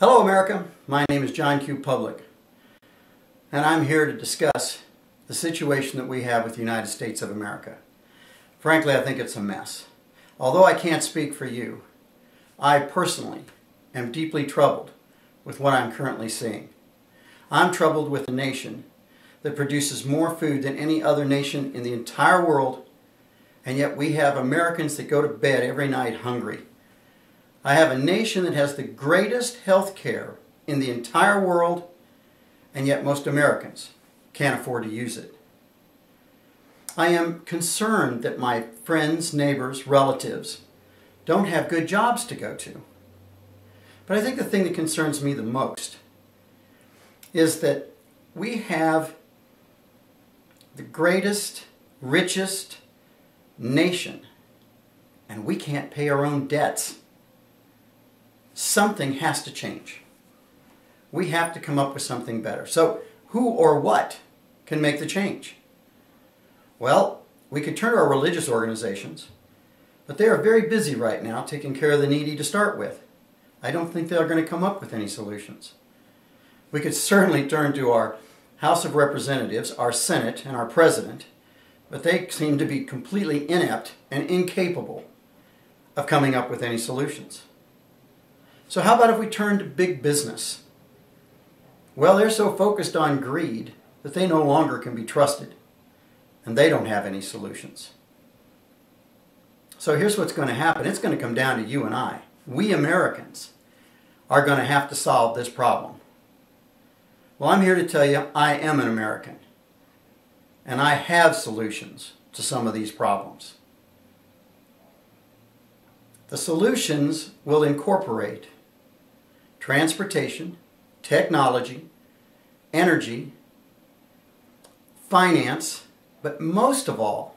Hello, America. My name is John Q. Public, and I'm here to discuss the situation that we have with the United States of America. Frankly, I think it's a mess. Although I can't speak for you, I personally am deeply troubled with what I'm currently seeing. I'm troubled with a nation that produces more food than any other nation in the entire world, and yet we have Americans that go to bed every night hungry. I have a nation that has the greatest health care in the entire world, and yet most Americans can't afford to use it. I am concerned that my friends, neighbors, relatives don't have good jobs to go to. But I think the thing that concerns me the most is that we have the greatest, richest nation, and we can't pay our own debts. Something has to change. We have to come up with something better. So, who or what can make the change? Well, we could turn to our religious organizations, but they are very busy right now taking care of the needy to start with. I don't think they're going to come up with any solutions. We could certainly turn to our House of Representatives, our Senate, and our President, but they seem to be completely inept and incapable of coming up with any solutions. So, how about if we turn to big business? Well, they're so focused on greed that they no longer can be trusted, and they don't have any solutions. So, here's what's going to happen it's going to come down to you and I. We Americans are going to have to solve this problem. Well, I'm here to tell you I am an American, and I have solutions to some of these problems. The solutions will incorporate transportation, technology, energy, finance, but most of all,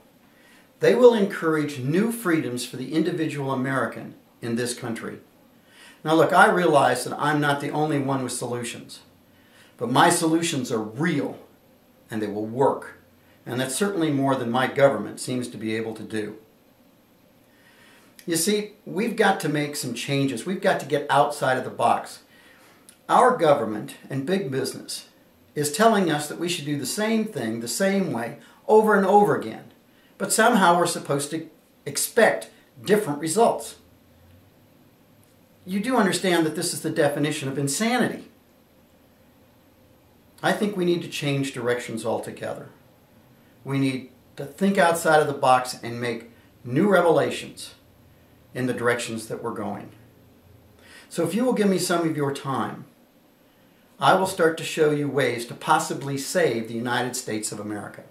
they will encourage new freedoms for the individual American in this country. Now, look, I realize that I'm not the only one with solutions, but my solutions are real and they will work. And that's certainly more than my government seems to be able to do. You see, we've got to make some changes. We've got to get outside of the box. Our government and big business is telling us that we should do the same thing the same way over and over again. But somehow we're supposed to expect different results. You do understand that this is the definition of insanity. I think we need to change directions altogether. We need to think outside of the box and make new revelations in the directions that we're going. So if you will give me some of your time, I will start to show you ways to possibly save the United States of America.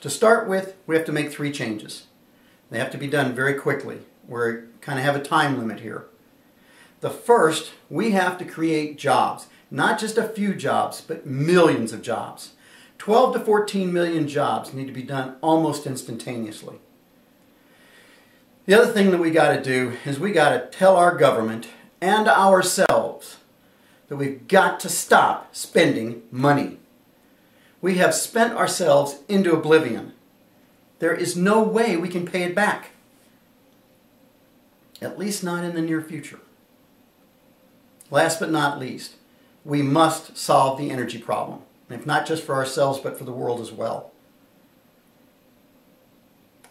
To start with, we have to make three changes. They have to be done very quickly. We kind of have a time limit here. The first, we have to create jobs. Not just a few jobs, but millions of jobs. 12 to 14 million jobs need to be done almost instantaneously. The other thing that we got to do is we got to tell our government and ourselves that we've got to stop spending money. We have spent ourselves into oblivion. There is no way we can pay it back. At least not in the near future. Last but not least, we must solve the energy problem, if not just for ourselves, but for the world as well.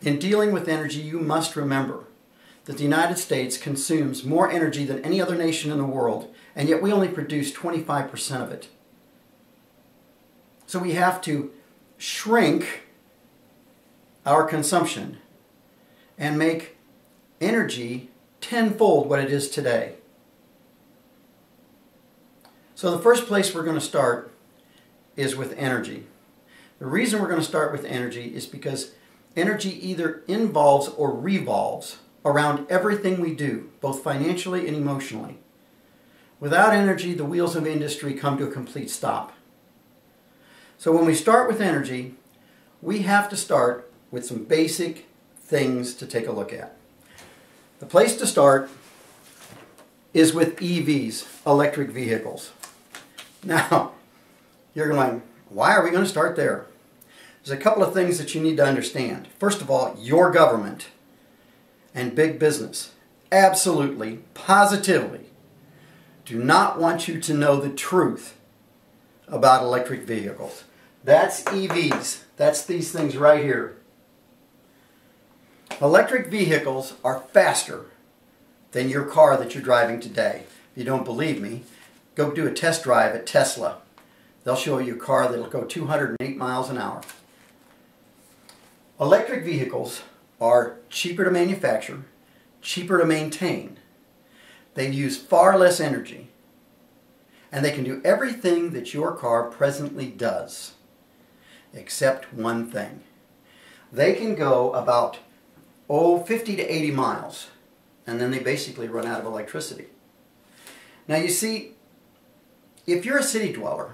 In dealing with energy, you must remember that the United States consumes more energy than any other nation in the world, and yet we only produce 25% of it. So we have to shrink our consumption and make energy tenfold what it is today. So the first place we're going to start is with energy. The reason we're going to start with energy is because Energy either involves or revolves around everything we do, both financially and emotionally. Without energy, the wheels of industry come to a complete stop. So when we start with energy, we have to start with some basic things to take a look at. The place to start is with EVs, electric vehicles. Now, you're going, why are we going to start there? There's a couple of things that you need to understand. First of all, your government and big business absolutely, positively do not want you to know the truth about electric vehicles. That's EVs. That's these things right here. Electric vehicles are faster than your car that you're driving today. If you don't believe me, go do a test drive at Tesla. They'll show you a car that'll go 208 miles an hour. Electric vehicles are cheaper to manufacture, cheaper to maintain. They use far less energy, and they can do everything that your car presently does, except one thing. They can go about, oh, 50 to 80 miles, and then they basically run out of electricity. Now you see, if you're a city dweller,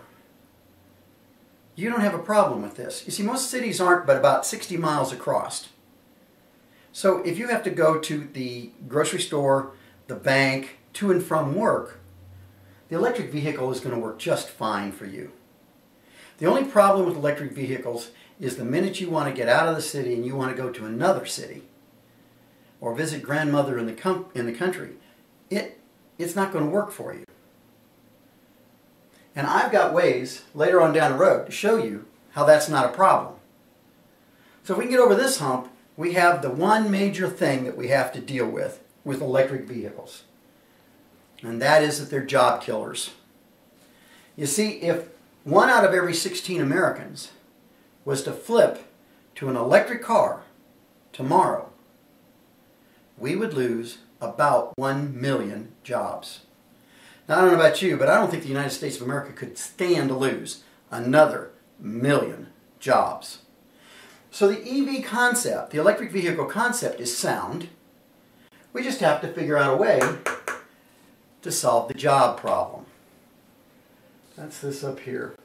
you don't have a problem with this. You see, most cities aren't but about 60 miles across. So if you have to go to the grocery store, the bank, to and from work, the electric vehicle is going to work just fine for you. The only problem with electric vehicles is the minute you want to get out of the city and you want to go to another city or visit grandmother in the, in the country, it, it's not going to work for you. And I've got ways later on down the road to show you how that's not a problem. So if we can get over this hump, we have the one major thing that we have to deal with with electric vehicles. And that is that they're job killers. You see, if one out of every 16 Americans was to flip to an electric car tomorrow, we would lose about 1 million jobs. Now, I don't know about you, but I don't think the United States of America could stand to lose another million jobs. So the EV concept, the electric vehicle concept is sound. We just have to figure out a way to solve the job problem. That's this up here.